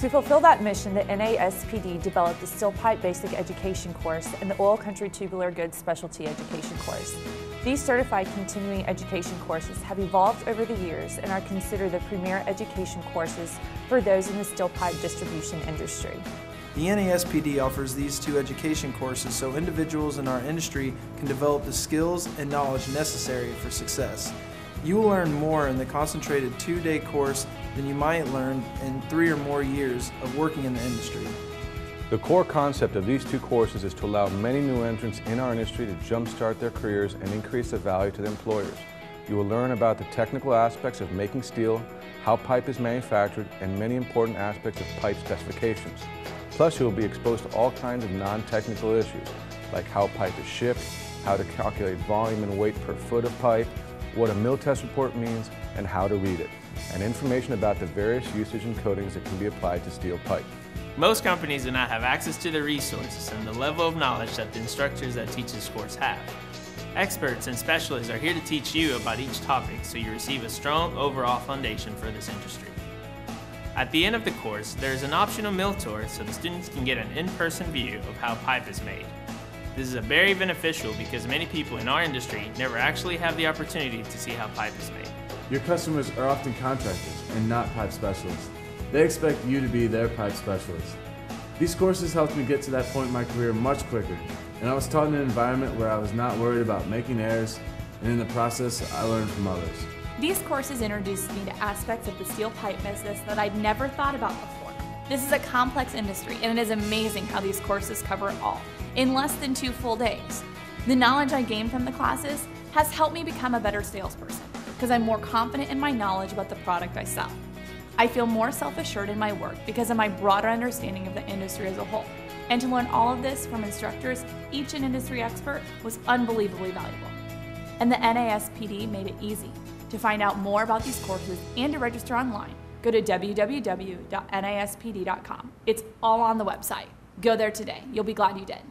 To fulfill that mission, the NASPD developed the Steel Pipe Basic Education course and the Oil Country Tubular Goods Specialty Education course. These certified continuing education courses have evolved over the years and are considered the premier education courses for those in the steel pipe distribution industry. The NASPD offers these two education courses so individuals in our industry can develop the skills and knowledge necessary for success. You will learn more in the concentrated two-day course than you might learn in three or more years of working in the industry. The core concept of these two courses is to allow many new entrants in our industry to jumpstart their careers and increase the value to their employers. You will learn about the technical aspects of making steel, how pipe is manufactured, and many important aspects of pipe specifications. Plus, you will be exposed to all kinds of non-technical issues, like how pipe is shipped, how to calculate volume and weight per foot of pipe, what a mill test report means, and how to read it, and information about the various usage and coatings that can be applied to steel pipe. Most companies do not have access to the resources and the level of knowledge that the instructors that teach this course have. Experts and specialists are here to teach you about each topic so you receive a strong overall foundation for this industry. At the end of the course, there is an optional mill tour so the students can get an in-person view of how pipe is made. This is very beneficial because many people in our industry never actually have the opportunity to see how pipe is made. Your customers are often contractors and not pipe specialists. They expect you to be their pipe specialist. These courses helped me get to that point in my career much quicker, and I was taught in an environment where I was not worried about making errors, and in the process, I learned from others. These courses introduced me to aspects of the steel pipe business that I'd never thought about before. This is a complex industry, and it is amazing how these courses cover it all in less than two full days. The knowledge I gained from the classes has helped me become a better salesperson because I'm more confident in my knowledge about the product I sell. I feel more self-assured in my work because of my broader understanding of the industry as a whole. And to learn all of this from instructors, each an industry expert, was unbelievably valuable. And the NASPD made it easy. To find out more about these courses and to register online, go to www.naspd.com. It's all on the website. Go there today. You'll be glad you did.